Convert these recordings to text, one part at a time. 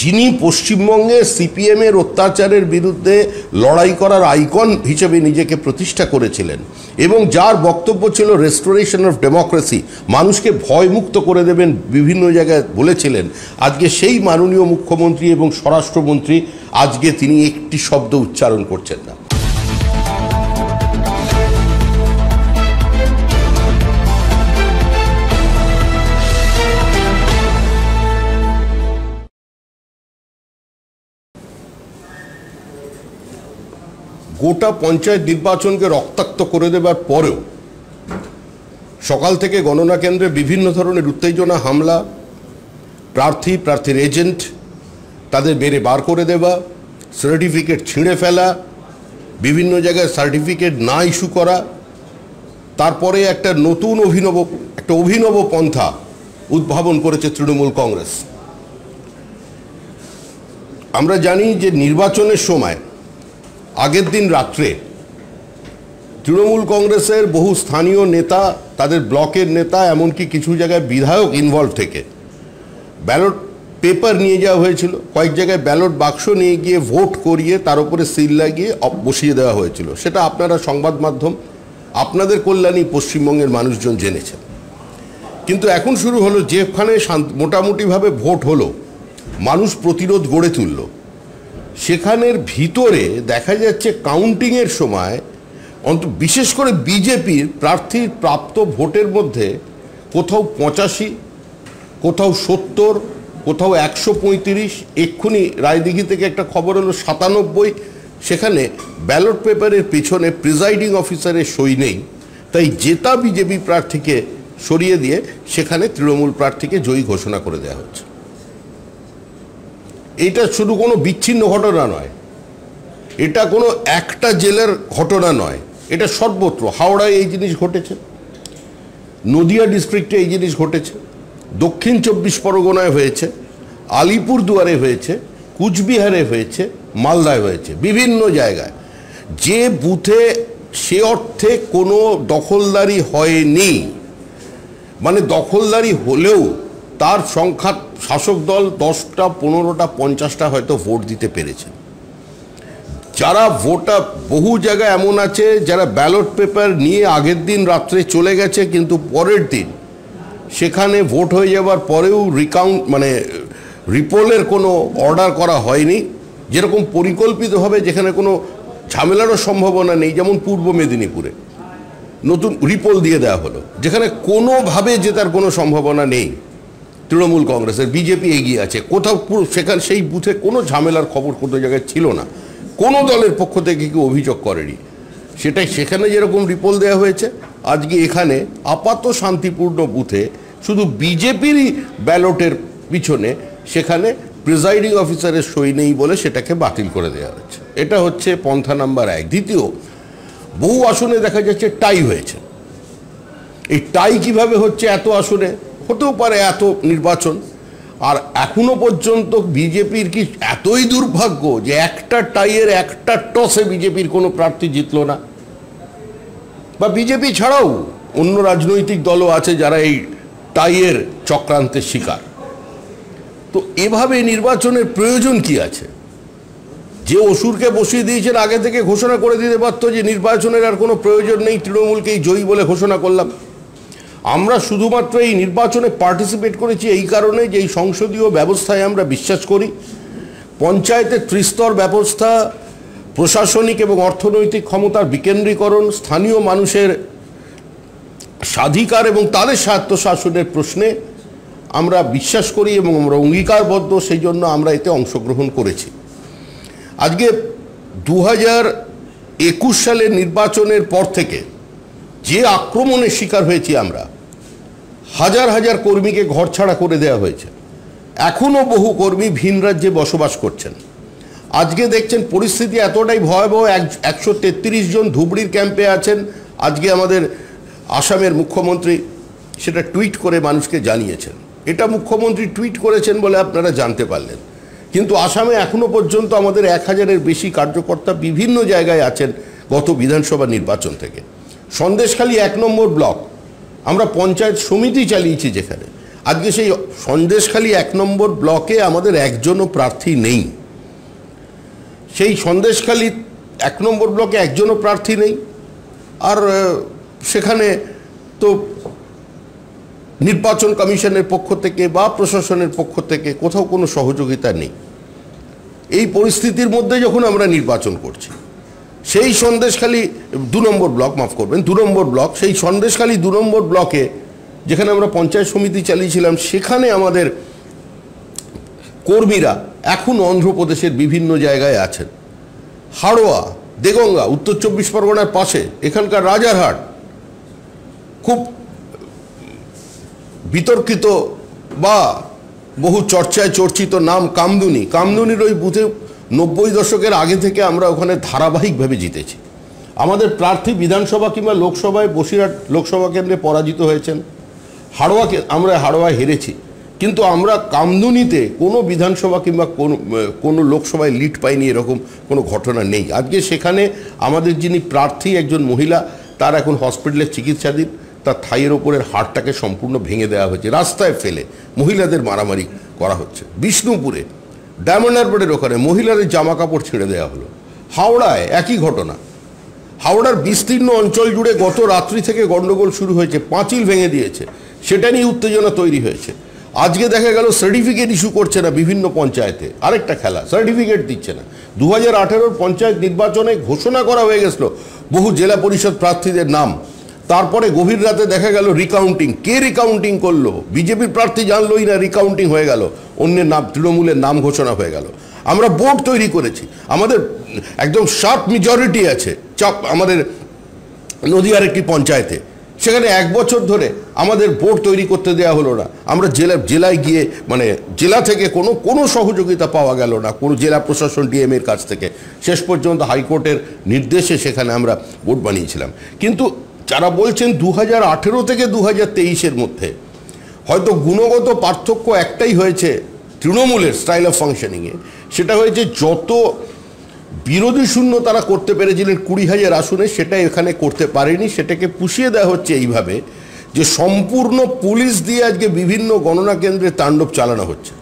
যিনি পশ্চিমবঙ্গে সিপিএমের অত্যাচারের বিরুদ্ধে লড়াই করার আইকন হিসেবে নিজেকে প্রতিষ্ঠা করেছিলেন এবং যার বক্তব্য ছিল রেস্টোরেশন অফ ডেমোক্রেসি মানুষকে ভয়মুক্ত করে দেবেন বিভিন্ন জায়গায় বলেছিলেন। আজকে সেই মাননীয় মুখ্যমন্ত্রী এবং স্বরাষ্ট্রমন্ত্রী, আজকে তিনি একটি শব্দ উচ্চারণ করছেন না। গোটা পঞ্চায়েত নির্বাচনকে রক্তাক্ত করে দেবার পরেও সকাল থেকে গণনা কেন্দ্রে বিভিন্ন ধরনের উত্তেজনা, হামলা, প্রার্থী, প্রার্থীর এজেন্ট, তাদের বেড়ে বার করে দেওয়া, সার্টিফিকেট ছিঁড়ে ফেলা, বিভিন্ন জায়গায় সার্টিফিকেট না ইস্যু করা, তারপরে একটা নতুন অভিনব, একটা অভিনব পন্থা উদ্ভাবন করেছে তৃণমূল কংগ্রেস। আমরা জানি যে নির্বাচনের সময় আগের দিন রাত্রে তৃণমূল কংগ্রেসের বহু স্থানীয় নেতা, তাদের ব্লকের নেতা, এমনকি কিছু জায়গায় বিধায়ক ইনভলভ থেকে ব্যালট পেপার নিয়ে যাওয়া হয়েছিল। কয়েক জায়গায় ব্যালট বাক্স নিয়ে গিয়ে ভোট করিয়ে তার উপরে সিল লাগিয়ে বসিয়ে দেওয়া হয়েছিল। সেটা আপনারা সংবাদ মাধ্যম, আপনাদের কল্যাণী পশ্চিমবঙ্গের মানুষজন জেনেছেন। কিন্তু এখন শুরু হলো, যেখানে মোটামুটিভাবে ভোট হলো, মানুষ প্রতিরোধ গড়ে তুললো। সেখানের ভিতরে দেখা যাচ্ছে কাউন্টিংয়ের সময় অন্ত, বিশেষ করে বিজেপির প্রার্থীর প্রাপ্ত ভোটের মধ্যে কোথাও পঁচাশি, কোথাও সত্তর, কোথাও একশো পঁয়ত্রিশ, এক্ষুনি রায়দিঘি থেকে একটা খবর হলো সাতানব্বই, সেখানে ব্যালট পেপারের পিছনে প্রিজাইডিং অফিসারের সই নেই। তাই জেতা বিজেপি প্রার্থীকে সরিয়ে দিয়ে সেখানে তৃণমূল প্রার্থীকে জয়ী ঘোষণা করে দেওয়া হচ্ছে। এটা শুধু কোনো বিচ্ছিন্ন ঘটনা নয়। এটা কোনো একটা জেলার ঘটনা নয়। এটা সর্বত্র। হাওড়ায় এই জিনিস ঘটেছে। নদিয়া ডিস্ট্রিক্টে এই জিনিস ঘটেছে। দক্ষিণ চব্বিশ পরগনায় হয়েছে। আলিপুর দুয়ারে হয়েছে। কুচবিহারে হয়েছে। মালদায় হয়েছে। বিভিন্ন জায়গায়। যে বুথে সে অর্থে কোনো দখলদারি হয়নি মানে দখলদারি হলেও তার সংখ্যা শাসক দল দশটা, পনেরোটা, পঞ্চাশটা হয়তো ভোট দিতে পেরেছে যারা ভোটা বহু জায়গায় এমন আছে, যারা ব্যালট পেপার নিয়ে আগের দিন রাত্রে চলে গেছে, কিন্তু পরের দিন সেখানে ভোট হয়ে যাওয়ার পরেও রিকাউন্ট মানে রিপোলের কোনো অর্ডার করা হয়নি। যেরকম পরিকল্পিতভাবে যেখানে কোনো ঝামেলারও সম্ভাবনা নেই, যেমন পূর্ব মেদিনীপুরে। নতুন রিপোল দিয়ে দেওয়া হলো। যেখানে কোনোভাবে জেতার কোনো সম্ভাবনা নেই। তৃণমূল কংগ্রেসের, বিজেপি এগিয়ে আছে। কোথাও পুরো, সেখানে, সেই বুথে কোনো ঝামেলার খবর কোনো জায়গায় ছিল না। কোনো দলের পক্ষ থেকে কেউ অভিযোগ করেনি। সেটাই সেখানে যেরকম রিপোল দেওয়া হয়েছে, আজকে এখানে আপাত শান্তিপূর্ণ বুথে শুধু বিজেপিরই ব্যালটের পিছনে সেখানে প্রিজাইডিং অফিসারের সই নেই বলে সেটাকে বাতিল করে দেওয়া হচ্ছে এটা হচ্ছে পন্থা নাম্বার এক। দ্বিতীয়, বহু আসনে দেখা যাচ্ছে টাই হয়েছে। এই টাই কীভাবে হচ্ছে এত আসনে? হতেও পারে এত নির্বাচন। আর এখনও পর্যন্ত বিজেপির কি এতই দুর্ভাগ্য যে একটা টাইয়ের একটা টসে বিজেপির কোনো প্রার্থী জিতলো না। বা বিজেপি ছাড়াও অন্য রাজনৈতিক দলও আছে যারা এই টাইয়ের চক্রান্তের শিকার। তো এভাবে নির্বাচনের প্রয়োজন কি আছে? যে অসুরকে বসিয়ে দিয়েছেন আগে থেকে ঘোষণা করে দিতে পারতো যে নির্বাচনের আর কোনো প্রয়োজন নেই, তৃণমূলকেই জয়ী বলে ঘোষণা করলাম। আমরা শুধুমাত্র এই নির্বাচনে পার্টিসিপেট করেছি এই কারণে যে এই সংসদীয় ব্যবস্থায় আমরা বিশ্বাস করি। পঞ্চায়েতের ত্রিস্তর ব্যবস্থা, প্রশাসনিক এবং অর্থনৈতিক ক্ষমতার বিকেন্দ্রীকরণ, স্থানীয় মানুষের স্বাধিকার এবং তাদের স্বায়ত্তশাসনের প্রশ্নে আমরা বিশ্বাস করি এবং আমরা অঙ্গীকারবদ্ধ, সেই জন্য আমরা এতে অংশগ্রহণ করেছি। আজকে দু হাজার একুশ সালের নির্বাচনের পর থেকে যে আক্রমণের শিকার হয়েছি আমরা হাজার হাজার কর্মীকে ঘরছাড়া করে দেওয়া হয়েছে। এখনও বহু কর্মী ভিন রাজ্যে বসবাস করছেন। আজকে দেখছেন পরিস্থিতি এতটাই ভয়াবহ একশো তেত্রিশ জন ধুবড়ির ক্যাম্পে আছেন। আজকে আমাদের আসামের মুখ্যমন্ত্রী সেটা টুইট করে মানুষকে জানিয়েছেন। এটা মুখ্যমন্ত্রী টুইট করেছেন বলে আপনারা জানতে পারলেন। কিন্তু আসামে এখনও পর্যন্ত আমাদের এক হাজারের বেশি কার্যকর্তা বিভিন্ন জায়গায় আছেন গত বিধানসভা নির্বাচন থেকে। সন্দেশখালী এক নম্বর ব্লক আমরা পঞ্চায়েত সমিতি চালিয়েছি যেখানে। আজকে সেই সন্দেশখালী এক নম্বর ব্লকে আমাদের একজনও প্রার্থী নেই। সেই সন্দেশখালী এক নম্বর ব্লকে একজনও প্রার্থী নেই। আর সেখানে তো নির্বাচন কমিশনের পক্ষ থেকে বা প্রশাসনের পক্ষ থেকে কোথাও কোনো সহযোগিতা নেই। এই পরিস্থিতির মধ্যে যখন আমরা নির্বাচন করছি সেই সন্দেশখালী দু নম্বর ব্লক, মাফ করবেন, দু নম্বর ব্লক, সেই সন্দেশখালী দু নম্বর ব্লকে যেখানে আমরা পঞ্চায়েত সমিতি চালিয়েছিলাম, সেখানে আমাদের কর্মীরা এখন অন্ধ্রপ্রদেশের বিভিন্ন জায়গায় আছেন। হাড়োয়া, দেগঙ্গা, উত্তর চব্বিশ পরগনার পাশে, এখানকার রাজারহাট, খুব বিতর্কিত বা বহু চর্চায় চর্চিত নাম কামদুনি। কামদুনির ওই বুথে নব্বই দশকের আগে থেকে আমরা ওখানে ধারাবাহিকভাবে জিতেছি। আমাদের প্রার্থী বিধানসভা কিংবা লোকসভায় বসিরহাট লোকসভা কেন্দ্রে পরাজিত হয়েছেন। হাড়োয়াকে আমরা হাড়োয়ায় হেরেছি। কিন্তু আমরা কামদুনিতে কোনো বিধানসভা কিংবা কোনো কোনো লোকসভায় লিড পাইনি এরকম কোনো ঘটনা নেই। আজকে সেখানে আমাদের যিনি প্রার্থী একজন মহিলা, তার এখন হসপিটালে চিকিৎসাধীন, তার থাইয়ের ওপরের হাড়টাকে সম্পূর্ণ ভেঙে দেওয়া হয়েছে, রাস্তায় ফেলে। মহিলাদের মারামারি করা হচ্ছে। বিষ্ণুপুরে ডায়মন্ড হারবারের ওখানে মহিলাদের জামা কাপড় ছেড়ে দেওয়া হলো। হাওড়ায় একই ঘটনা। হাওড়ার বিস্তীর্ণ অঞ্চল জুড়ে গত রাত্রি থেকে গণ্ডগোল শুরু হয়েছে, পাঁচিল ভেঙে দিয়েছে। সেটা নিয়ে উত্তেজনা তৈরি হয়েছে। আজকে দেখা গেল সার্টিফিকেট ইস্যু করছে না বিভিন্ন পঞ্চায়েতে। আরেকটা খেলা সার্টিফিকেট দিচ্ছে না। দু হাজার পঞ্চায়েত নির্বাচনে ঘোষণা করা হয়ে গেছিল, বহু জেলা পরিষদ প্রার্থীদের নাম। তারপরে গভীর রাতে দেখা গেল রিকাউন্টিং কে রিকাউন্টিং করল? বিজেপির প্রার্থী জানলোই না রিকাউন্টিং হয়ে গেল। অন্যের নাম, তৃণমূলের নাম ঘোষণা হয়ে গেল। আমরা বোর্ড তৈরি করেছি। আমাদের একদম শার্প মেজরিটি আছে চাপ আমাদের নদীয়ার একটি পঞ্চায়েতে। সেখানে এক বছর ধরে আমাদের বোর্ড তৈরি করতে দেওয়া হলো না। আমরা জেলা, জেলায় গিয়ে মানে জেলা থেকে কোনো কোনো সহযোগিতা পাওয়া গেল না, কোনো জেলা প্রশাসন ডিএম এর কাছ থেকে। শেষ পর্যন্ত হাইকোর্টের নির্দেশে সেখানে আমরা বোর্ড বানিয়েছিলাম। কিন্তু যারা বলছেন দু হাজার আঠেরো থেকে দু হাজার তেইশের মধ্যে, হয়তো গুণগত পার্থক্য একটাই হয়েছে তৃণমূলের স্টাইল অফ ফাংশনিংয়ে সেটা হয়েছে যত বিরোধী শূন্য তারা করতে পেরেছিলেন কুড়ি হাজার আসনে, সেটা এখানে করতে পারেনি। সেটাকে পুষিয়ে দেওয়া হচ্ছে এইভাবে যে সম্পূর্ণ পুলিশ দিয়ে আজকে বিভিন্ন গণনা কেন্দ্রে তাণ্ডব চালানো হচ্ছে।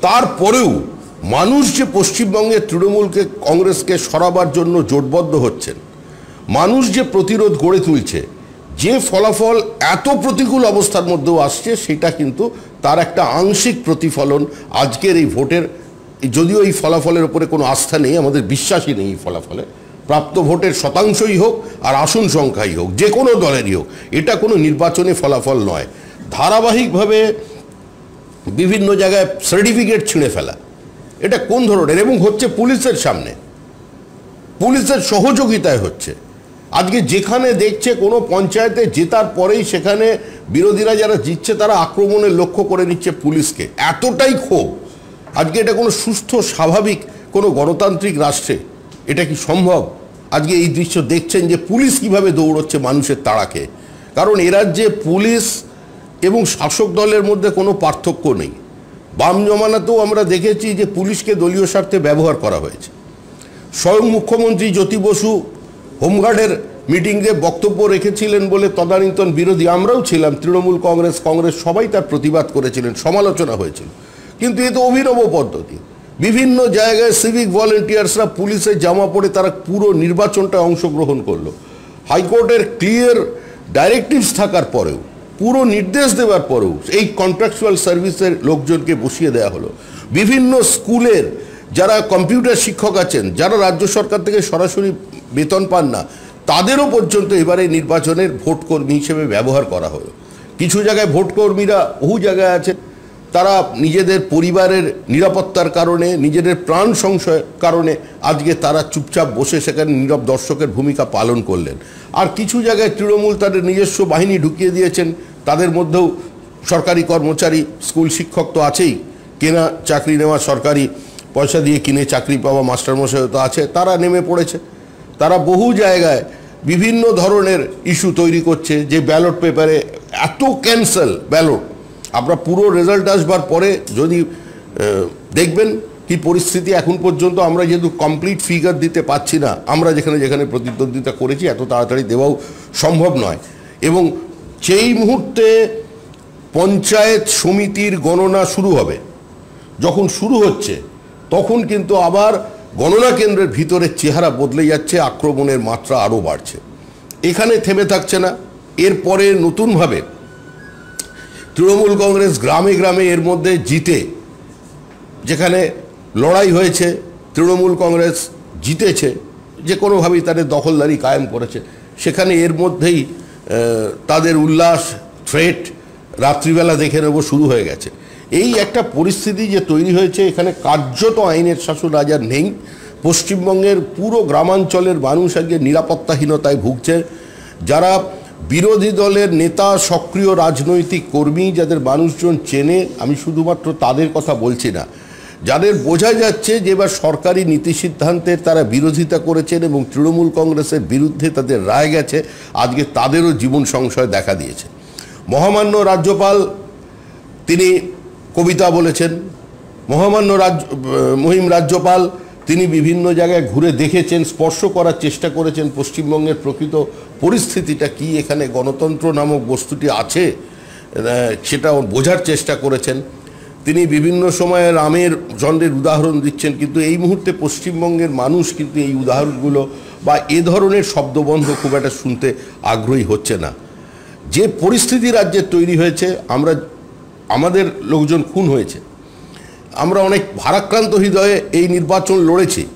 তারপরেও মানুষ যে পশ্চিমবঙ্গের তৃণমূলকে, কংগ্রেসকে সরাবার জন্য জোটবদ্ধ হচ্ছেন মানুষ যে প্রতিরোধ গড়ে তুলছে, যে ফলাফল এত প্রতিকূল অবস্থার মধ্যেও আসছে, সেটা কিন্তু তার একটা আংশিক প্রতিফলন আজকের এই ভোটের, যদিও এই ফলাফলের উপরে কোনো আস্থা নেই, আমাদের বিশ্বাসই নেই এই ফলাফলে, প্রাপ্ত ভোটের শতাংশই হোক আর আসন সংখ্যাই হোক, যে কোনো দলেরই হোক, এটা কোনো নির্বাচনী ফলাফল নয়। ধারাবাহিকভাবে বিভিন্ন জায়গায় সার্টিফিকেট ছিঁড়ে ফেলা, এটা কোন ধরনের? এবং হচ্ছে পুলিশের সামনে, পুলিশের সহযোগিতায় হচ্ছে। আজকে যেখানে দেখছে কোনো পঞ্চায়েতে জেতার পরেই সেখানে বিরোধীরা যারা জিতছে তারা আক্রমণের লক্ষ্য করে নিচ্ছে পুলিশকে। এতটাই ক্ষোভ। আজকে এটা কোনো সুস্থ, স্বাভাবিক কোনো গণতান্ত্রিক রাষ্ট্রে এটা কি সম্ভব? আজকে এই দৃশ্য দেখছেন যে পুলিশ কীভাবে দৌড়চ্ছে মানুষের তাড়াকে। কারণ এ রাজ্যে পুলিশ এবং শাসক দলের মধ্যে কোনো পার্থক্য নেই। বাম জমানাতেও আমরা দেখেছি যে পুলিশকে দলীয় স্বার্থে ব্যবহার করা হয়েছে। স্বয়ং মুখ্যমন্ত্রী জ্যোতি বসু হোমগার্ডের মিটিংয়ে বক্তব্য রেখেছিলেন বলে তদানীন্তন বিরোধী আমরাও ছিলাম। তৃণমূল কংগ্রেস কংগ্রেস সবাই তার প্রতিবাদ করেছিলেন, সমালোচনা হয়েছিল। কিন্তু এ তো অভিনব পদ্ধতি। বিভিন্ন জায়গায় সিভিক ভলেন্টিয়ার্সরা পুলিশের জামা পরে তারা পুরো নির্বাচনটা অংশগ্রহণ করল। হাইকোর্টের ক্লিয়ার ডাইরেক্টিভস থাকার পরেও, পুরো নির্দেশ দেওয়ার পরেও এই কন্ট্রাকচুয়াল সার্ভিসের লোকজনকে বসিয়ে দেওয়া হলো। বিভিন্ন স্কুলের যারা কম্পিউটার শিক্ষক আছেন, যারা রাজ্য সরকার থেকে সরাসরি বেতন পান না। তাদেরও পর্যন্ত এবারে নির্বাচনের ভোট কর্মী হিসেবে ব্যবহার করা হলো। কিছু জায়গায় ভোট কর্মীরা বহু জায়গায় আছে তারা নিজেদের পরিবারের নিরাপত্তার কারণে, নিজেদের প্রাণ সংশয়ের কারণে আজকে তারা চুপচাপ বসে সেখানে নীরব দর্শকের ভূমিকা পালন করলেন। আর কিছু জায়গায় তৃণমূল তাদের নিজস্ব বাহিনী ঢুকিয়ে দিয়েছেন। তাদের মধ্যেও সরকারি কর্মচারী, স্কুল শিক্ষক তো আছেই। কেনা চাকরি নেওয়া সরকারি, পয়সা দিয়ে কিনে চাকরি পাওয়া মাস্টারমশাই তো আছে। তারা নেমে পড়েছে। তারা বহু জায়গায় বিভিন্ন ধরনের ইস্যু তৈরি করছে যে ব্যালট পেপারে এত ক্যান্সেল ব্যালট। আমরা পুরো রেজাল্ট আসবার পরে যদি দেখবেন কি পরিস্থিতি এখন পর্যন্ত আমরা যেহেতু কমপ্লিট ফিগার দিতে পাচ্ছি না, আমরা যেখানে যেখানে প্রতিদ্বন্দ্বিতা করেছি এত তাড়াতাড়ি দেওয়াও সম্ভব নয়। এবং সেই মুহূর্তে পঞ্চায়েত সমিতির গণনা শুরু হবে। যখন শুরু হচ্ছে, তখন কিন্তু আবার গণনা কেন্দ্রের ভিতরে চেহারা বদলে যাচ্ছে, আক্রমণের মাত্রা আরও বাড়ছে। এখানে থেমে থাকছে না। এরপরে নতুনভাবে তৃণমূল কংগ্রেস গ্রামে গ্রামে এর মধ্যে জিতে, যেখানে লড়াই হয়েছে, তৃণমূল কংগ্রেস জিতেছে, যে কোনোভাবেই তাদের দখলদারি কায়েম করেছে। সেখানে এর মধ্যেই তাদের উল্লাস থ্রেট রাত্রিবেলা দেখে নেব, শুরু হয়ে গেছে। এই একটা পরিস্থিতি যে তৈরি হয়েছে, এখানে কার্যত আইনের শাসন আজ আর নেই। পশ্চিমবঙ্গের পুরো গ্রামাঞ্চলের মানুষ আজকে নিরাপত্তাহীনতায় ভুগছে। যারা বিরোধী দলের নেতা, সক্রিয় রাজনৈতিক কর্মী, যাদের মানুষজন চেনে, আমি শুধুমাত্র তাদের কথা বলছি না, যাদের বোঝা যাচ্ছে যে এবার সরকারি নীতি সিদ্ধান্তের তারা বিরোধিতা করেছেন এবং তৃণমূল কংগ্রেসের বিরুদ্ধে তাদের রায় গেছে, আজকে তাদেরও জীবন সংশয় দেখা দিয়েছে। মহামান্য রাজ্যপাল, তিনি কবিতা বলেছেন। মহামান্য রাজ্য মহিম রাজ্যপাল, তিনি বিভিন্ন জায়গায় ঘুরে দেখেছেন, স্পর্শ করার চেষ্টা করেছেন পশ্চিমবঙ্গের প্রকৃত পরিস্থিতিটা কি, এখানে গণতন্ত্র নামক বস্তুটি আছে সেটা বোঝার চেষ্টা করেছেন। তিনি বিভিন্ন সময়ে রামের চন্দ্রের উদাহরণ দিচ্ছেন, কিন্তু এই মুহূর্তে পশ্চিমবঙ্গের মানুষ কিন্তু এই উদাহরণগুলো বা এ ধরনের শব্দবন্ধ খুব একটা শুনতে আগ্রহী হচ্ছে না। যে পরিস্থিতি রাজ্যের তৈরি হয়েছে, আমরা আমাদের লোকজন খুন হয়েছে। আমরা অনেক ভারাক্রান্ত হৃদয়ে এই নির্বাচন লড়েছি।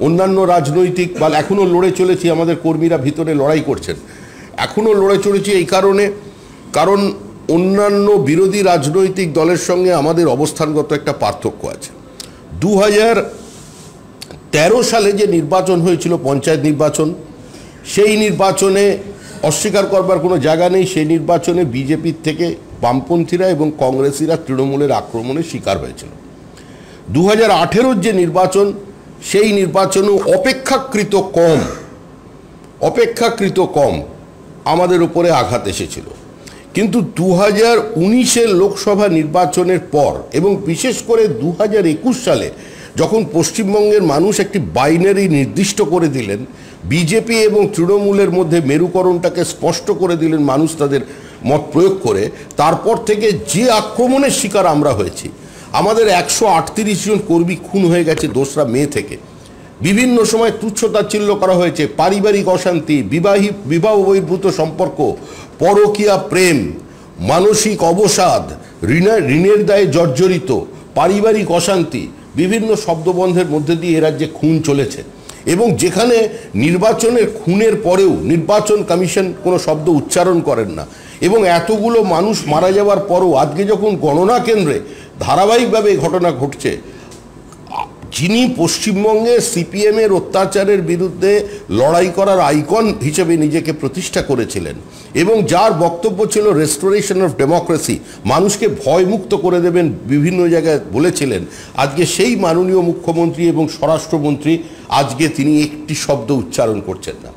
অন্যান্য রাজনৈতিক বা এখনও লড়ে চলেছি, আমাদের কর্মীরা ভিতরে লড়াই করছেন। এখনও লড়ে চলেছি এই কারণে, কারণ অন্যান্য বিরোধী রাজনৈতিক দলের সঙ্গে আমাদের অবস্থানগত একটা পার্থক্য আছে। দু তেরো সালে যে নির্বাচন হয়েছিল, পঞ্চায়েত নির্বাচন, সেই নির্বাচনে অস্বীকার করবার কোনো জায়গা নেই। সেই নির্বাচনে বিজেপির থেকে বামপন্থীরা এবং কংগ্রেসিরা তৃণমূলের আক্রমণের শিকার হয়েছিল। দু হাজার যে নির্বাচন, সেই নির্বাচনও অপেক্ষাকৃত কম অপেক্ষাকৃত কম আমাদের উপরে আঘাত এসেছিল। কিন্তু দু হাজার উনিশের লোকসভা নির্বাচনের পর এবং বিশেষ করে দু হাজার একুশ সালে যখন পশ্চিমবঙ্গের মানুষ একটি বাইনারি নির্দিষ্ট করে দিলেন বিজেপি এবং তৃণমূলের মধ্যে মেরুকরণটাকে স্পষ্ট করে দিলেন মানুষ তাদের মত প্রয়োগ করে। তারপর থেকে যে আক্রমণের শিকার আমরা হয়েছি। আমাদের একশো আটত্রিশ জন কর্মী খুন হয়ে গেছে দোসরা মে থেকে। বিভিন্ন সময় তুচ্ছতাচ্ছিল্য করা হয়েছে। পারিবারিক অশান্তি, বিবাহী, বিবাহ বহির্ভূত সম্পর্ক, পরকীয়া প্রেম, মানসিক অবসাদ ঋণের ঋণের দায়ে জর্জরিত, পারিবারিক অশান্তি, বিভিন্ন শব্দবন্ধের মধ্যে দিয়ে এ রাজ্যে খুন চলেছে। এবং যেখানে নির্বাচনের খুনের পরেও নির্বাচন কমিশন কোনো শব্দ উচ্চারণ করেন না। এবং এতগুলো মানুষ মারা যাওয়ার পরও আজকে যখন গণনা কেন্দ্রে ধারাবাহিকভাবে এই ঘটনা ঘটছে যিনি পশ্চিমবঙ্গে সিপিএমের অত্যাচারের বিরুদ্ধে লড়াই করার আইকন হিসেবে নিজেকে প্রতিষ্ঠা করেছিলেন এবং যার বক্তব্য ছিল রেস্টোরেশন অফ ডেমোক্রেসি মানুষকে ভয়মুক্ত করে দেবেন বিভিন্ন জায়গায় বলেছিলেন। আজকে সেই মাননীয় মুখ্যমন্ত্রী এবং স্বরাষ্ট্রমন্ত্রী আজকে তিনি একটি শব্দ উচ্চারণ করছেন না।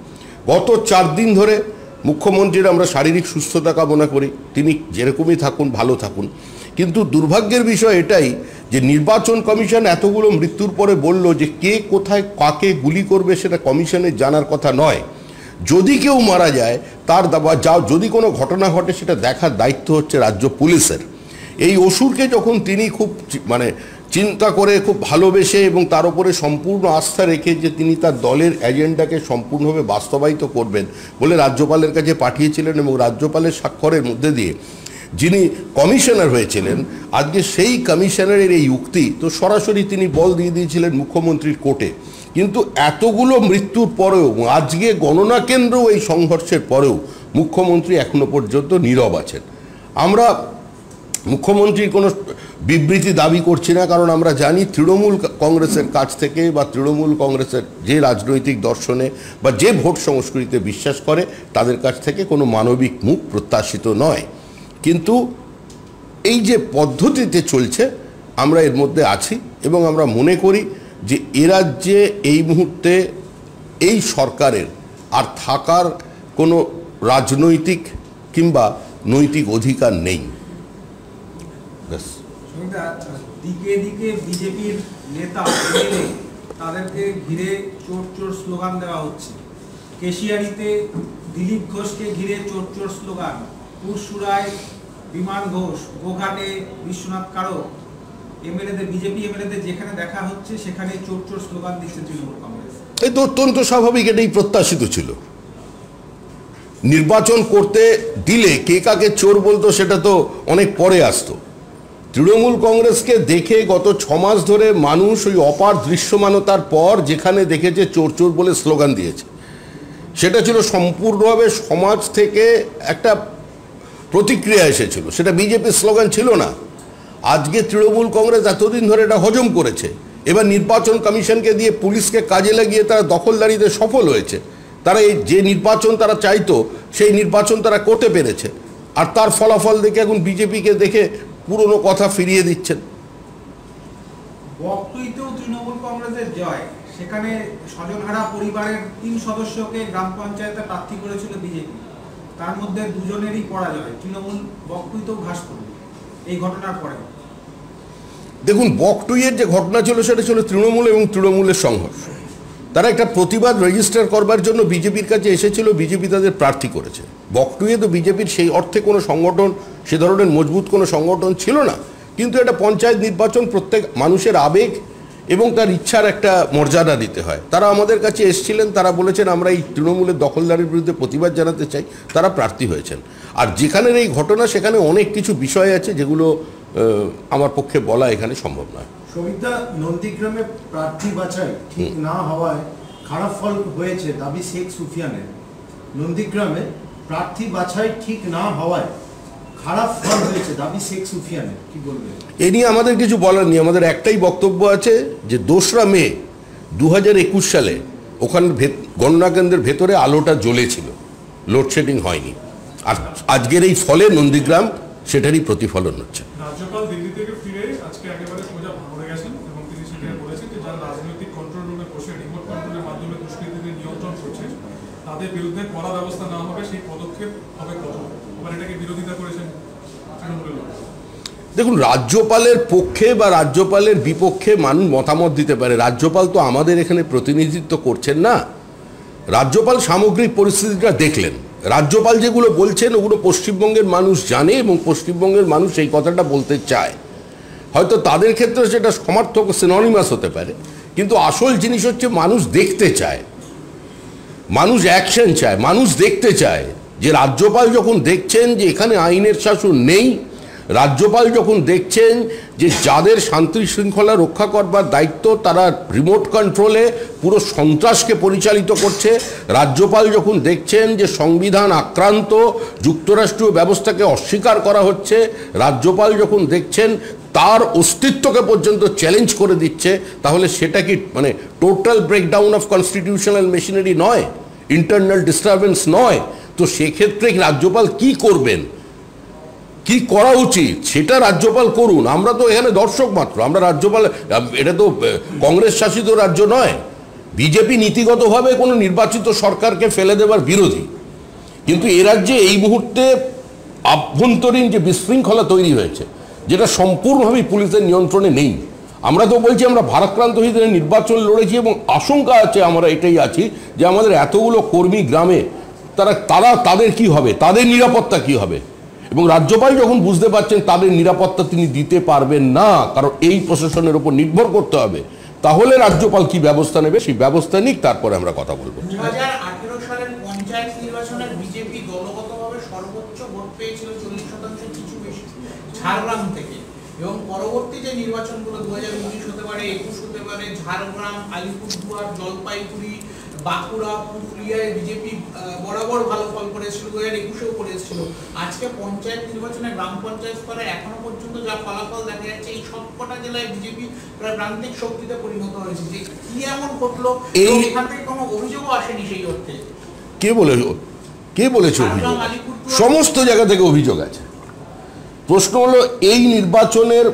গত চার দিন ধরে মুখ্যমন্ত্রীর আমরা শারীরিক সুস্থতা কামনা করি। তিনি যেরকমই থাকুন, ভালো থাকুন। কিন্তু দুর্ভাগ্যের বিষয় এটাই যে নির্বাচন কমিশন এতগুলো মৃত্যুর পরে বলল যে কে কোথায় কাকে গুলি করবে সেটা কমিশনের জানার কথা নয়। যদি কেউ মারা যায়, তার দাবা যা, যদি কোনো ঘটনা ঘটে সেটা দেখার দায়িত্ব হচ্ছে রাজ্য পুলিশের। এই অসুরকে যখন তিনি খুব মানে চিন্তা করে খুব ভালোবেসে এবং তার উপরে সম্পূর্ণ আস্থা রেখে যে তিনি তার দলের এজেন্ডাকে সম্পূর্ণভাবে বাস্তবায়িত করবেন বলে রাজ্যপালের কাছে পাঠিয়েছিলেন এবং রাজ্যপালের স্বাক্ষরের মধ্যে দিয়ে যিনি কমিশনার হয়েছিলেন, আজকে সেই কমিশনারের এই উক্তি তো সরাসরি তিনি বল দিয়ে দিয়েছিলেন মুখ্যমন্ত্রীর কোর্টে। কিন্তু এতগুলো মৃত্যুর পরেও, আজকে গণনা কেন্দ্রেও এই সংঘর্ষের পরেও মুখ্যমন্ত্রী এখনও পর্যন্ত নীরব আছেন। আমরা মুখ্যমন্ত্রীর কোনো বিবৃতি দাবি করছি না, কারণ আমরা জানি তৃণমূল কংগ্রেসের কাছ থেকে বা তৃণমূল কংগ্রেসের যে রাজনৈতিক দর্শনে বা যে ভোট সংস্কৃতিতে বিশ্বাস করে, তাদের কাছ থেকে কোনো মানবিক মুখ প্রত্যাশিত নয়। কিন্তু এই যে পদ্ধতিতে চলছে, আমরা এর মধ্যে আছি এবং আমরা মনে করি যে এ রাজ্যে এই মুহূর্তে এই সরকারের আর থাকার কোনো রাজনৈতিক কিংবা নৈতিক অধিকার নেই। ব্যাস। দিকে দিকে বিজেপির নেতা তাদেরকে ঘিরে চোর চোর স্লোগান দেওয়া হচ্ছে। কেশিয়ারিতে দিলীপ ঘোষকে ঘিরে চোর চোর স্লোগান। পুরসুরায় বিমান ঘোষ, গোঘাটে বিশ্বনাথ কারক, এমএলএদের, বিজেপি এমএলএদের যেখানে দেখা হচ্ছে, সেখানে চোর চোর স্লোগান দিচ্ছে তৃণমূল কংগ্রেস। এই তো অত্যন্ত স্বাভাবিক, এটাই প্রত্যাশিত ছিল। নির্বাচন করতে দিলে কে কাকে চোর বলতো সেটা তো অনেক পরে আসতো। তৃণমূল কংগ্রেসকে দেখে গত ছ মাস ধরে মানুষ ওই অপার দৃশ্যমানতার পর যেখানে দেখেছে চোর চোর বলে স্লোগান দিয়েছে। সেটা ছিল সম্পূর্ণভাবে সমাজ থেকে একটা প্রতিক্রিয়া এসেছিল। সেটা বিজেপির স্লোগান ছিল না। আজকে তৃণমূল কংগ্রেস এতদিন ধরে এটা হজম করেছে। এবার নির্বাচন কমিশনকে দিয়ে পুলিশকে কাজে লাগিয়ে তারা দখলদারিতে সফল হয়েছে। তারা এই যে নির্বাচন তারা চাইতো, সেই নির্বাচন তারা করতে পেরেছে। আর তার ফলাফল দেখে এখন বিজেপিকে দেখে পুরনো কথা ফিরিয়ে দিচ্ছেন। সেখানে স্বজনহারা পরিবারের তিন সদস্যকে গ্রাম পঞ্চায়েতে প্রার্থী করেছিল বিজেপি। তার মধ্যে দুজনেরই পরাজয় তৃণমূল বকটুইতেও ঘাস করবে এই ঘটনার পরে দেখুন বকটুইয়ের যে ঘটনা ছিল, সেটা ছিল তৃণমূল এবং তৃণমূলের সংঘর্ষ। তারা একটা প্রতিবাদ রেজিস্টার করবার জন্য বিজেপির কাছে এসেছিল, বিজেপি তাদের প্রার্থী করেছে। বকটুইয়ে তো বিজেপির সেই অর্থে কোনো সংগঠন, সে ধরনের মজবুত কোনো সংগঠন ছিল না। কিন্তু এটা পঞ্চায়েত নির্বাচন প্রত্যেক মানুষের আবেগ এবং তার ইচ্ছার একটা মর্যাদা দিতে হয়। তারা আমাদের কাছে এসেছিলেন তারা বলেছেন আমরা এই তৃণমূলের দখলদারির বিরুদ্ধে প্রতিবাদ জানাতে চাই। তারা প্রার্থী হয়েছেন। আর যেখানের এই ঘটনা সেখানে অনেক কিছু বিষয় আছে যেগুলো আমার পক্ষে বলা এখানে সম্ভব নয়। সবিতা নন্দীগ্রামে প্রার্থী বাছাই ঠিক না হওয়ায় খারাপ ফল হয়েছে দাবি শেখ সুফিয়ানের। নন্দীগ্রামে প্রার্থী বাছাই ঠিক না হওয়ায় এ নিয়ে আমাদের কিছু বলার নেই আমাদের একটাই বক্তব্য আছে যে দোসরা মে দু হাজার একুশ সালে ওখানে ভেত- গণনা কেন্দ্রের ভেতরে আলোটা জ্বলেছিল লোডশেডিং হয়নি। আর আজকের এই ফলে নন্দীগ্রাম সেটারই প্রতিফলন হচ্ছে। রাজ্যপাল দিল্লি থেকে ফিরে আজকে একেবারে সোজা ভাঙড়ে গেছেন এবং তিনি সেখানে বলেছেন যে যারা রাজনৈতিক কন্ট্রোল রুমে বসে রিমোট কন্ট্রোলের মাধ্যমে দুষ্কৃতীদের নিয়ন্ত্রণ করছে তাদের বিরুদ্ধে কড়া ব্যবস্থা না হবে সেই পদক্ষেপ হবে কঠোর। আবার এটাকে বিরোধিতা করেছেন দেখুন, রাজ্যপালের পক্ষে বা রাজ্যপালের বিপক্ষে মানুষ মতামত দিতে পারে। রাজ্যপাল তো আমাদের এখানে প্রতিনিধিত্ব করছেন না। রাজ্যপাল সামগ্রিক পরিস্থিতিটা দেখলেন। রাজ্যপাল যেগুলো বলছেন, ওগুলো পশ্চিমবঙ্গের মানুষ জানে এবং পশ্চিমবঙ্গের মানুষ এই কথাটা বলতে চায়। হয়তো তাদের ক্ষেত্রে সেটা সমর্থক সিননিমাস হতে পারে, কিন্তু আসল জিনিস হচ্ছে মানুষ দেখতে চায়। মানুষ অ্যাকশন চায়, মানুষ দেখতে চায়। যে রাজ্যপাল যখন দেখছেন যে এখানে আইনের শাসন নেই, রাজ্যপাল যখন দেখছেন যে যাদের শান্তি শৃঙ্খলা রক্ষা করবার দায়িত্ব তারা রিমোট কন্ট্রোলে পুরো সন্ত্রাসকে পরিচালিত করছে, রাজ্যপাল যখন দেখছেন যে সংবিধান আক্রান্ত, যুক্তরাষ্ট্রীয় ব্যবস্থাকে অস্বীকার করা হচ্ছে, রাজ্যপাল যখন দেখছেন তার অস্তিত্বকে পর্যন্ত চ্যালেঞ্জ করে দিচ্ছে, তাহলে সেটা কি মানে total breakdown of constitutional machinery নয়? ইন্টারনাল ডিস্টারবেন্স নয়? তো সেক্ষেত্রে রাজ্যপাল কি করবেন? কি করা উচিত? সেটা রাজ্যপাল করুন। আমরা তো এখানে দর্শক মাত্র। আমরা রাজ্যপাল, এটা তো কংগ্রেস শাসিত রাজ্য নয়। বিজেপি নীতিগতভাবে কোনো নির্বাচিত সরকারকে ফেলে দেওয়ার বিরোধী। কিন্তু এ রাজ্যে এই মুহূর্তে আভ্যন্তরীণ যে বিশৃঙ্খলা তৈরি হয়েছে, যেটা সম্পূর্ণভাবেই পুলিশের নিয়ন্ত্রণে নেই। আমরা তো বলছি, আমরা ভারাক্রান্ত হয়ে নির্বাচন লড়েছি এবং আশঙ্কা আছে, আমরা এটাই আছি যে আমাদের এতগুলো কর্মী গ্রামে তারা তারা, তাদের কি হবে? তাদের নিরাপত্তা কি হবে? এবং রাজ্যপাল যখন বুঝতে পারছেন তাদের নিরাপত্তা তিনি দিতে পারবেন না, কারণ এই প্রশাসনের উপর নির্ভর করতে হবে, তাহলে রাজ্যপাল কি ব্যবস্থা নেবে? সেই ব্যবস্থা নিক, তারপরে আমরা কথা বলব। ঝাড়গ্রাম থেকে। এবং পরবর্তী যে নির্বাচনগুলো দু হাজার উনিশ হতে পারে, একুশ হতে পারে, ঝাড়গ্রাম, আলিপুরদুয়ার, জলপাইগুড়ি বাঁকুড়া পুরুলিয়ায় বিজেপি বরাবর ভালো ফল করেছিল দু হাজার একুশেও করেছিল আজকে পঞ্চায়েত নির্বাচনে গ্রাম পঞ্চায়েত স্তরে এখনও পর্যন্ত যা ফলাফল দেখা যাচ্ছে এই সবকটা জেলায় বিজেপি প্রায় প্রান্তিক শক্তিতে পরিণত হয়েছে। যে কি এমন ঘটলো এখান থেকে কোনো অভিযোগও আসেনি সেই অর্থে। কে বলে কে বলেছে অভিযোগ? সমস্ত জায়গা থেকে অভিযোগ আছে। প্রশ্ন হলো এই নির্বাচনের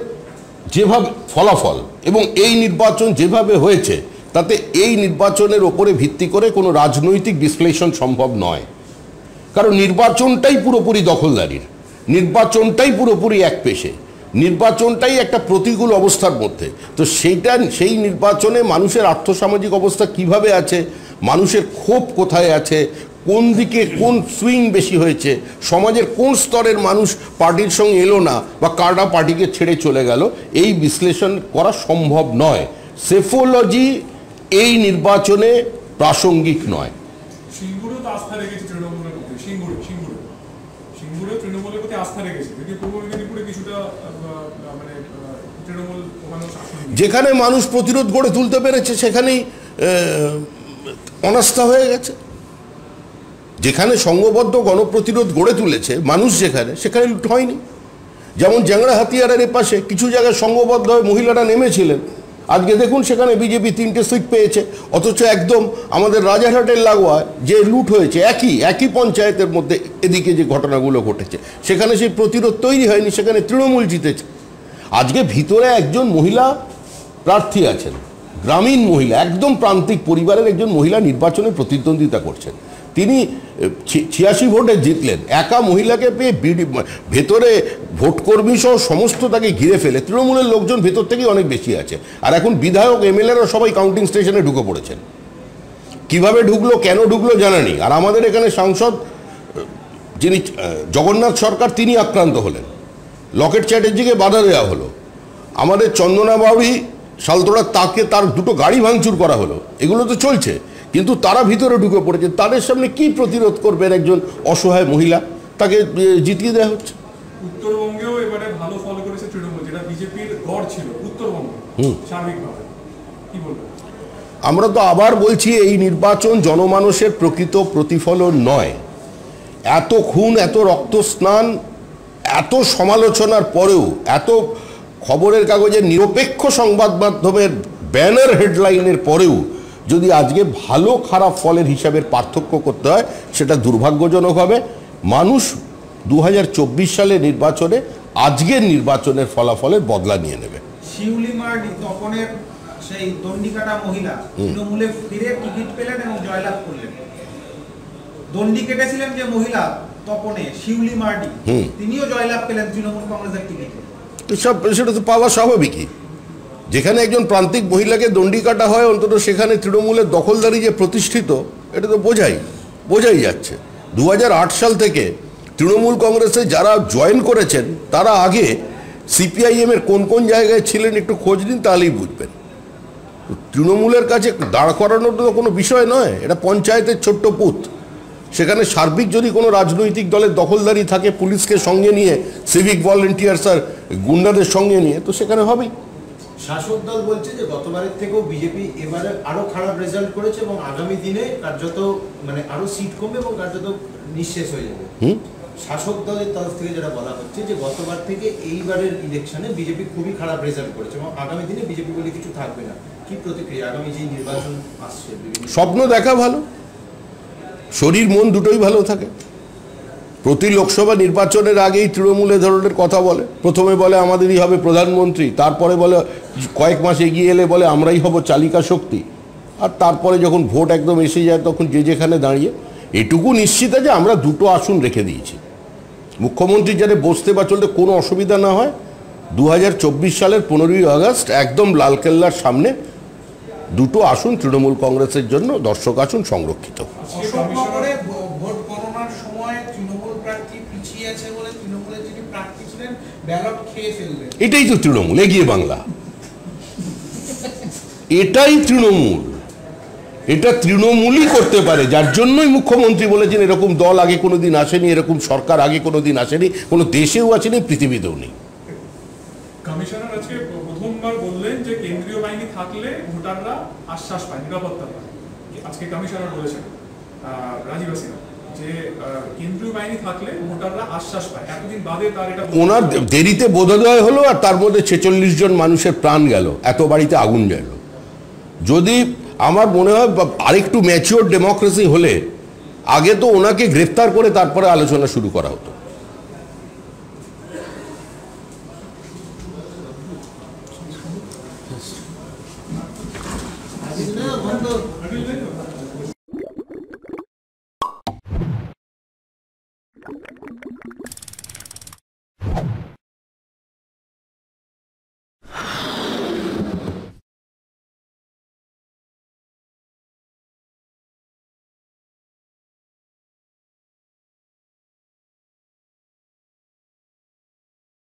যেভাবে ফলাফল এবং এই নির্বাচন যেভাবে হয়েছে তাতে এই নির্বাচনের ওপরে ভিত্তি করে কোনো রাজনৈতিক বিশ্লেষণ সম্ভব নয়। কারণ নির্বাচনটাই পুরোপুরি দখলদারির। নির্বাচনটাই পুরোপুরি এক পেশে। নির্বাচনটাই একটা প্রতিকূল অবস্থার মধ্যে। তো সেইটা, সেই নির্বাচনে মানুষের আর্থসামাজিক অবস্থা কীভাবে আছে? মানুষের ক্ষোভ কোথায় আছে? কোন দিকে কোন সুইং বেশি হয়েছে? সমাজের কোন স্তরের মানুষ পার্টির সঙ্গে এলো না বা কারা পার্টিকে ছেড়ে চলে গেল? এই বিশ্লেষণ করা সম্ভব নয়। সেফোলজি এই নির্বাচনে প্রাসঙ্গিক নয়। মানে যেখানে মানুষ প্রতিরোধ গড়ে তুলতে পেরেছে সেখানেই অনাস্থা হয়ে গেছে। যেখানে সংঘবদ্ধ গণপ্রতিরোধ গড়ে তুলেছে মানুষ যেখানে সেখানে লুট হয়নি। যেমন জ্যাংড়া হাতিয়ারের এ পাশে কিছু জায়গায় সংঘবদ্ধ হয়ে মহিলারা নেমেছিলেন আজকে দেখুন সেখানে বিজেপি তিনটে সিট পেয়েছে, অথচ একদম আমাদের রাজারহাটের লাগোয়া যে লুট হয়েছে, একই একই পঞ্চায়েতের মধ্যে এদিকে যে ঘটনাগুলো ঘটেছে, সেখানে সেই প্রতিরোধ তৈরি হয়নি, সেখানে তৃণমূল জিতেছে। আজকে ভিতরে একজন মহিলা প্রার্থী আছেন, গ্রামীণ মহিলা, একদম প্রান্তিক পরিবারের একজন মহিলা নির্বাচনে প্রতিদ্বন্দ্বিতা করছেন। তিনি ছিয়াশি ভোটে জিতলেন। একা মহিলাকে পেয়ে বিডি, ভেতরে ভোটকর্মী সহ সমস্ত তাকে ঘিরে ফেলে। তৃণমূলের লোকজন ভেতর থেকেই অনেক বেশি আছে। আর এখন বিধায়ক, এমএলএরা সবাই কাউন্টিং স্টেশনে ঢুকে পড়েছেন। কীভাবে ঢুকলো, কেন ঢুকলো জানা নেই। আর আমাদের এখানে সাংসদ যিনি জগন্নাথ সরকার, তিনি আক্রান্ত হলেন। লকেট চ্যাটার্জিকে বাধা দেওয়া হলো। আমাদের চন্দনা বাউরি শালতোড়া, তাকে তার দুটো গাড়ি ভাঙচুর করা হলো। এগুলো তো চলছে। কিন্তু তারা ভিতরে ঢুকে পড়েছে। তাদের সামনে কি প্রতিরোধ করবেন একজন অসহায় মহিলা? তাকে জিতিয়ে দেওয়া হচ্ছে। উত্তরবঙ্গেও এবারে ভালো ফল করেছে তৃণমূল যেটা বিজেপির গড় ছিল উত্তরবঙ্গে হুম। সার্বিকভাবে। কি বলবেন? আমরা তো আবার বলছি এই নির্বাচন জনমানুষের প্রকৃত প্রতিফলন নয়। এত খুন এত রক্তস্নান এত সমালোচনার পরেও এত খবরের কাগজের নিরপেক্ষ সংবাদ মাধ্যমের ব্যানার হেডলাইনের পরেও যদি আজকে ভালো খারাপ ফলের হিসাবের পার্থক্য করতে হয় সেটা দুর্ভাগ্যজনক হবে। মানুষ দু সালে নির্বাচনে আজকের নির্বাচনের ফলাফলের বদলা নিয়ে নেবে। শিউলি সেই দণ্ডিকাটা মহিলা তৃণমূলে ফিরে টিকিট পেলেন এবং জয়লাভ করলেন। দণ্ডি কেটেছিলেন যে মহিলা তপনে শিউলি মার্ডি তিনিও জয়লাভ পেলেন তৃণমূল কংগ্রেসের টিকিটে। সেটা তো পাওয়া স্বাভাবিকই। যেখানে একজন প্রান্তিক মহিলাকে দণ্ডি কাটা হয়, অন্তত সেখানে তৃণমূলের দখলদারি যে প্রতিষ্ঠিত, এটা তো বোঝাই বোঝাই যাচ্ছে। দু হাজার আট সাল থেকে তৃণমূল কংগ্রেসে যারা জয়েন করেছেন, তারা আগে সিপিআইএমের কোন কোন জায়গায় ছিলেন একটু খোঁজ নিন, তাহলেই বুঝবেন। তৃণমূলের কাছে দাঁড় করানোর তো কোনো বিষয় নয়, এটা পঞ্চায়েতের ছোট্ট পুত। সেখানে সার্বিক যদি কোনো রাজনৈতিক দলের দখলদারি থাকে, পুলিশকে সঙ্গে নিয়ে সিভিক ভলেন্টিয়ার্স আর গুন্ডাদের সঙ্গে নিয়ে, তো সেখানে হবেই। শাসক দল বলছে যে গতবারের থেকেও বিজেপি এবারে আরও খারাপ রেজাল্ট করেছে এবং আগামী দিনে কার্যত মানে আরও সিট কমবে এবং কার্যত নিঃশেষ হয়ে যাবে। হুম? শাসক দলের তরফ থেকে যেটা বলা হচ্ছে যে গতবার থেকে এইবারের ইলেকশনে বিজেপি খুবই খারাপ রেজাল্ট করেছে এবং আগামী দিনে বিজেপি বলে কিছু থাকবে না। কি প্রতিক্রিয়া? আগামী যে নির্বাচন আসছে স্বপ্ন দেখা ভালো। শরীর মন দুটোই ভালো থাকে। প্রতি লোকসভা নির্বাচনের আগেই তৃণমূল ধরনের কথা বলে। প্রথমে বলে, আমাদেরই হবে প্রধানমন্ত্রী। তারপরে বলে, কয়েক মাস এগিয়ে এলে বলে, আমরাই হব চালিকা শক্তি। আর তারপরে যখন ভোট একদম এসে যায়, তখন যে যেখানে দাঁড়িয়ে, এটুকু নিশ্চিত যে আমরা দুটো আসন রেখে দিয়েছি। মুখ্যমন্ত্রী যাতে বসতে বা চলতে কোনো অসুবিধা না হয় দু হাজার চব্বিশ সালের পনেরোই আগস্ট একদম লালকেল্লার সামনে দুটো আসন তৃণমূল কংগ্রেসের জন্য দর্শক আসন সংরক্ষিত অশোকনগরে ভো- ভোট গণনার সময় তৃণমূল প্রার্থী পিছিয়ে আছে বলে তৃণমূলের যিনি প্রার্থী ছিলেন ব্যালট খেয়ে ফেললেন এটাই তো তৃণমূল এগিয়ে বাংলা। এটাই তৃণমূল। এটা তৃণমূলই করতে পারে যার জন্যই মুখ্যমন্ত্রী বলেছেন এরকম দল আগে কোনো দিন আসেনি এরকম সরকার আগে কোনো দিন আসেনি কোনো দেশেও আসেনি পৃথিবীতেও নেই। কমিশনার আজকে প্রথমবার বললেন যে কেন্দ্রীয় বাহিনী থাকলে ভোটাররা আশ্বাস পায় নিরাপত্তা পায়। আজকে কমিশনার বলেছেন রাজীব হাসিনা। ওনার। দেরিতে বোধোদয় হলো আর তার মধ্যে ছেচল্লিশ জন মানুষের প্রাণ গেল। এত বাড়িতে আগুন গেল যদি আমার মনে হয় আরেকটু ম্যাচিওর ডেমোক্রেসি হলে আগে তো ওনাকে গ্রেফতার করে তারপরে আলোচনা শুরু করা হতো।